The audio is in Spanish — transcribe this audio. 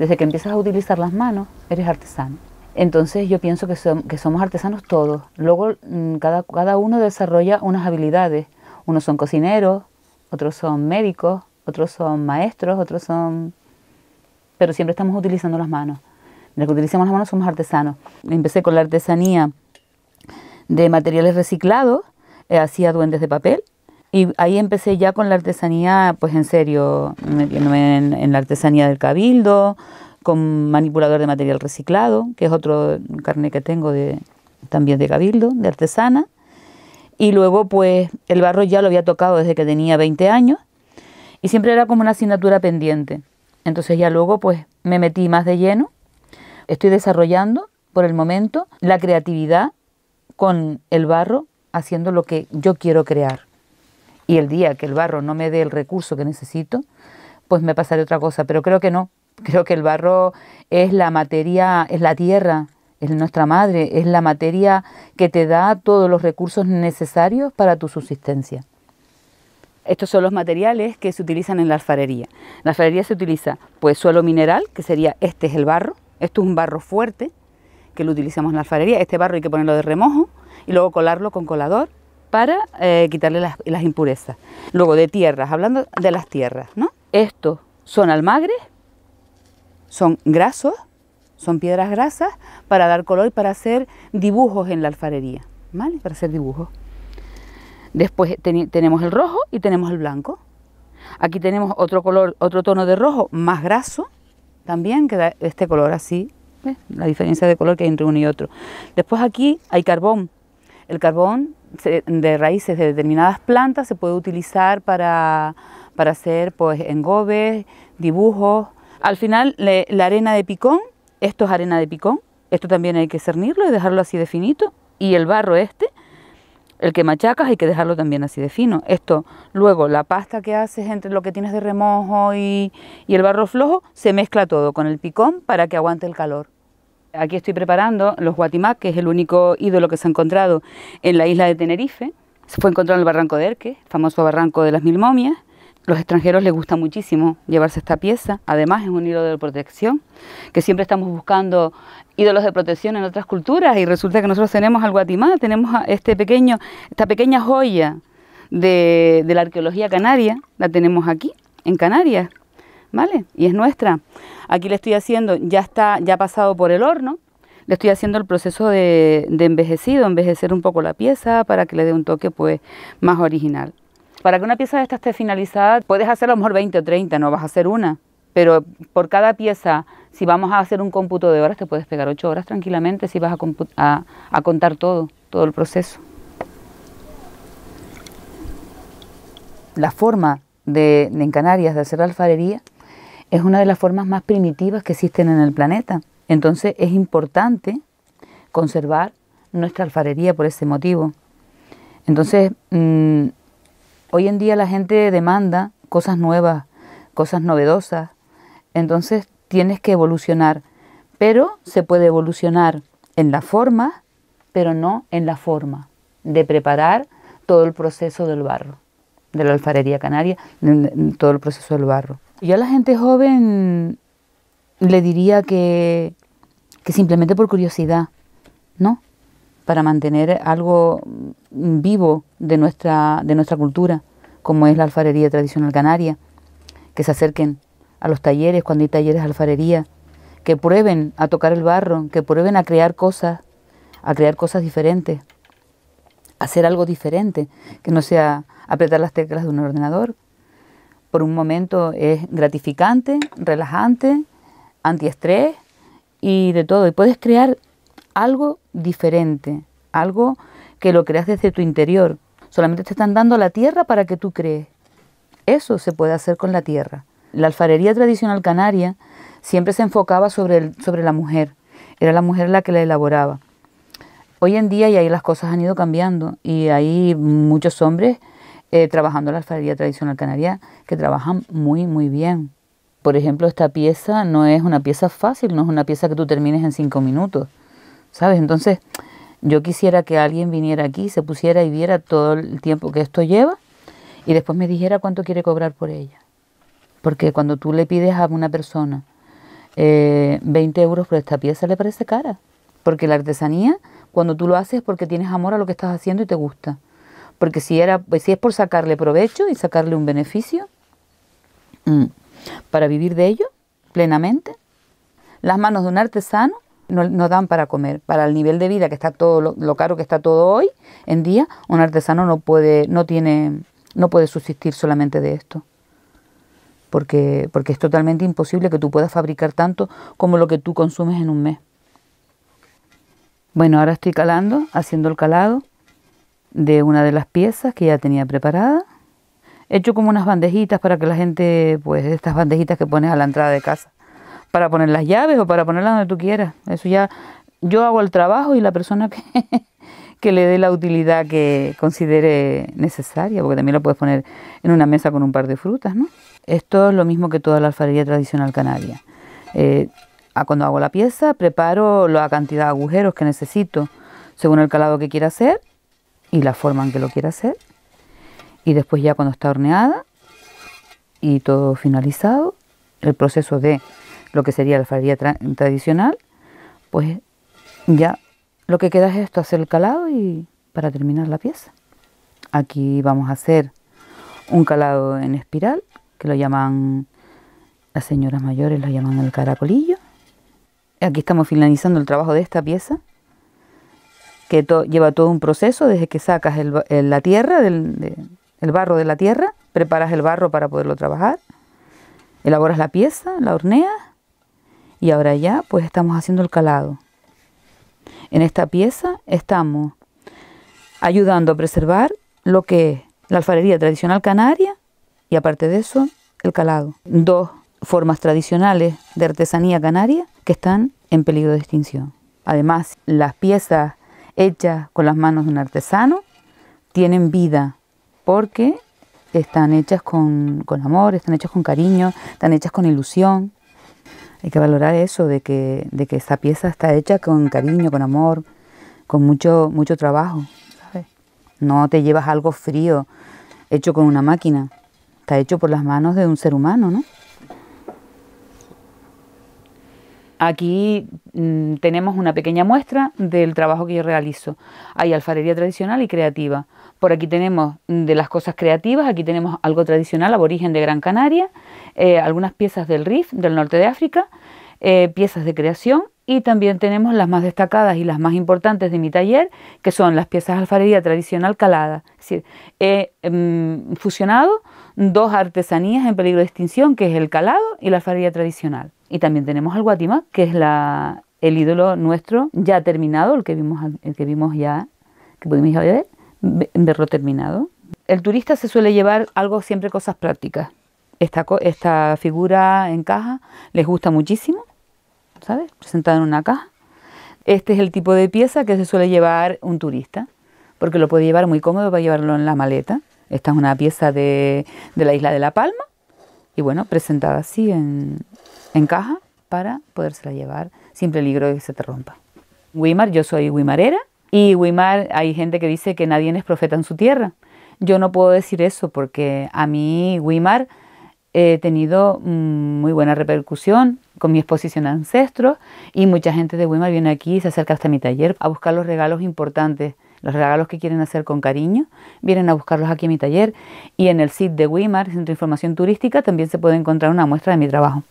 Desde que empiezas a utilizar las manos, eres artesano. Entonces yo pienso que, somos artesanos todos. Luego mm, cada, cada uno desarrolla unas habilidades. Unos son cocineros, otros son médicos, otros son maestros, otros son... Pero siempre estamos utilizando las manos. Desde que utilicemos las manos somos artesanos. Empecé con la artesanía de materiales reciclados, eh, hacía duendes de papel, y ahí empecé ya con la artesanía, pues en serio, metiéndome en, la artesanía del cabildo, con manipulador de material reciclado, que es otro carnet que tengo de, también de cabildo, de artesana. Y luego pues el barro ya lo había tocado desde que tenía 20 años y siempre era como una asignatura pendiente. Entonces ya luego pues me metí más de lleno. Estoy desarrollando por el momento la creatividad con el barro haciendo lo que yo quiero crear y el día que el barro no me dé el recurso que necesito, pues me pasaré otra cosa. Pero creo que no. Creo que el barro es la materia, es la tierra, es nuestra madre, es la materia que te da todos los recursos necesarios para tu subsistencia. Estos son los materiales que se utilizan en la alfarería. La alfarería se utiliza pues suelo mineral, que sería este es el barro, esto es un barro fuerte que lo utilizamos en la alfarería. Este barro hay que ponerlo de remojo y luego colarlo con colador para eh, quitarle las, impurezas. Luego de tierras, hablando de las tierras, ¿no? Estos son almagres, son grasos, son piedras grasas para dar color y para hacer dibujos en la alfarería, ¿vale? Para hacer dibujos. Después tenemos el rojo y tenemos el blanco. Aquí tenemos otro color, otro tono de rojo más graso, también que da este color así, la diferencia de color que hay entre uno y otro. Después aquí hay carbón. El carbón de raíces de determinadas plantas se puede utilizar para, hacer pues engobes, dibujos. Al final la arena de picón, esto es arena de picón, esto también hay que cernirlo y dejarlo así de finito. Y el barro este, el que machacas hay que dejarlo también así de fino. Esto, luego la pasta que haces entre lo que tienes de remojo y, y el barro flojo, se mezcla todo con el picón para que aguante el calor. Aquí estoy preparando los guatimac, que es el único ídolo que se ha encontrado en la isla de Tenerife. Se fue encontrado en el barranco de Erque, famoso barranco de las mil momias. Los extranjeros les gusta muchísimo llevarse esta pieza. Además, es un ídolo de protección, que siempre estamos buscando ídolos de protección en otras culturas y resulta que nosotros tenemos al guatimá, tenemos este pequeño, esta pequeña joya de, de la arqueología canaria, la tenemos aquí, en Canarias, ¿vale? Y es nuestra. Aquí le estoy haciendo, ya está, ya ha pasado por el horno, le estoy haciendo el proceso de, envejecido, envejecer un poco la pieza para que le dé un toque pues más original. Para que una pieza de esta esté finalizada, puedes hacer a lo mejor 20 o 30, no vas a hacer una, pero por cada pieza, si vamos a hacer un cómputo de horas, te puedes pegar 8 horas tranquilamente si vas a, a contar todo, todo el proceso. La forma de, en Canarias de hacer alfarería es una de las formas más primitivas que existen en el planeta. Entonces es importante conservar nuestra alfarería por ese motivo. Entonces, mm, hoy en día la gente demanda cosas nuevas, cosas novedosas. Entonces tienes que evolucionar, pero se puede evolucionar en la forma, pero no en la forma de preparar todo el proceso del barro, de la alfarería canaria, todo el proceso del barro. Yo a la gente joven le diría que, simplemente por curiosidad, ¿no? Para mantener algo vivo de nuestra, de nuestra cultura, como es la alfarería tradicional canaria, que se acerquen a los talleres cuando hay talleres de alfarería, que prueben a tocar el barro, que prueben a crear cosas, a crear cosas diferentes, hacer algo diferente, que no sea apretar las teclas de un ordenador, por un momento es gratificante, relajante, antiestrés y de todo. Y puedes crear algo diferente, algo que lo creas desde tu interior. Solamente te están dando la tierra para que tú crees. Eso se puede hacer con la tierra. La alfarería tradicional canaria siempre se enfocaba sobre, sobre la mujer. Era la mujer la que la elaboraba. Hoy en día y ahí las cosas han ido cambiando y hay muchos hombres eh, trabajando la alfarería tradicional canaria que trabajan muy, muy bien. Por ejemplo, esta pieza no es una pieza fácil, no es una pieza que tú termines en cinco minutos, ¿sabes? Entonces, yo quisiera que alguien viniera aquí, se pusiera y viera todo el tiempo que esto lleva y después me dijera cuánto quiere cobrar por ella. Porque cuando tú le pides a una persona 20 eh, euros por esta pieza le parece cara. Porque la artesanía, cuando tú lo haces es porque tienes amor a lo que estás haciendo y te gusta. Porque si, era, pues si es por sacarle provecho y sacarle un beneficio, mm, para vivir de ello plenamente, las manos de un artesano no, dan para comer. Para el nivel de vida que está todo, lo, caro que está todo hoy en día, un artesano no puede, no tiene, no puede subsistir solamente de esto. Porque, porque es totalmente imposible que tú puedas fabricar tanto como lo que tú consumes en un mes. Bueno, ahora estoy calando, haciendo el calado de una de las piezas que ya tenía preparada. He hecho como unas bandejitas para que la gente, pues estas bandejitas que pones a la entrada de casa, para poner las llaves o para ponerlas donde tú quieras. Eso ya, yo hago el trabajo y la persona que, que le dé la utilidad que considere necesaria, porque también lo puedes poner en una mesa con un par de frutas, ¿no? Esto es lo mismo que toda la alfarería tradicional canaria. Eh, cuando hago la pieza, preparo la cantidad de agujeros que necesito según el calado que quiera hacer y la forma en que lo quiera hacer. Y después ya cuando está horneada y todo finalizado, el proceso de lo que sería la alfarería tradicional, pues ya lo que queda es esto, hacer el calado y para terminar la pieza. Aquí vamos a hacer un calado en espiral, que lo llaman, las señoras mayores lo llaman el caracolillo. Aquí estamos finalizando el trabajo de esta pieza, que lleva todo un proceso desde que sacas la tierra, del, el barro de la tierra, preparas el barro para poderlo trabajar, elaboras la pieza, la horneas y ahora ya pues estamos haciendo el calado. En esta pieza estamos ayudando a preservar lo que es la alfarería tradicional canaria y aparte de eso el calado. Dos formas tradicionales de artesanía canaria que están en peligro de extinción. Además, las piezas hechas con las manos de un artesano tienen vida porque están hechas con, con amor, están hechas con cariño, están hechas con ilusión. Hay que valorar eso, de que, de que esta pieza está hecha con cariño, con amor, con mucho, mucho trabajo. No te llevas algo frío, hecho con una máquina. Está hecho por las manos de un ser humano, ¿no? Aquí mm, tenemos una pequeña muestra del trabajo que yo realizo. Hay alfarería tradicional y creativa. Por aquí tenemos mm, de las cosas creativas, aquí tenemos algo tradicional, aborigen de Gran Canaria, eh, algunas piezas del RIF, del norte de África, eh, piezas de creación y también tenemos las más destacadas y las más importantes de mi taller, que son las piezas de alfarería tradicional calada. Es decir, he mm, fusionado dos artesanías en peligro de extinción, que es el calado y la alfarería tradicional. Y también tenemos al guatima, que es la, el ídolo nuestro ya terminado, el que vimos, el que vimos ya, que pudimos ver, verlo terminado. El turista se suele llevar algo, siempre cosas prácticas. Esta, esta figura en caja les gusta muchísimo, ¿sabes? Presentada en una caja. Este es el tipo de pieza que se suele llevar un turista, porque lo puede llevar muy cómodo para llevarlo en la maleta. Esta es una pieza de, de la isla de La Palma y bueno, presentada así en, en caja para podérsela llevar sin peligro de que se te rompa. Wimar, yo soy wimarera y Wimar hay gente que dice que nadie es profeta en su tierra. Yo no puedo decir eso porque a mí Wimar he tenido mm, muy buena repercusión con mi exposición de ancestros y mucha gente de Wimar viene aquí y se acerca hasta mi taller a buscar los regalos importantes, los regalos que quieren hacer con cariño, vienen a buscarlos aquí en mi taller y en el sitio de Wimar, Centro de Información Turística, también se puede encontrar una muestra de mi trabajo.